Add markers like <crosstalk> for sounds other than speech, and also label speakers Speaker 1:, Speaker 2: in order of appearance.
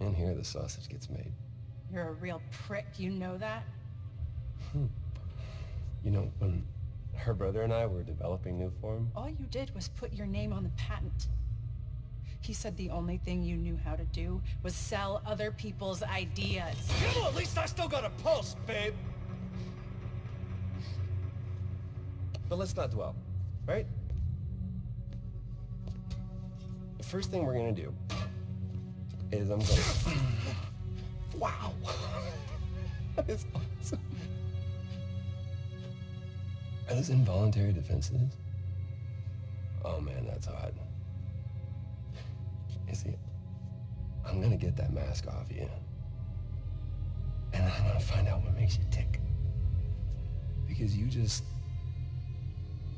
Speaker 1: And here the sausage gets made.
Speaker 2: You're a real prick, you know that? Hmm.
Speaker 1: You know, when her brother and I were developing new form,
Speaker 2: All you did was put your name on the patent. He said the only thing you knew how to do was sell other people's ideas.
Speaker 3: Well, at least I still got a pulse, babe.
Speaker 1: but let's not dwell, right? The first thing we're gonna do is I'm gonna... <sighs> wow! <laughs> that is awesome. Are those involuntary defenses? Oh man, that's hot. You see, I'm gonna get that mask off you. And I'm gonna find out what makes you tick. Because you just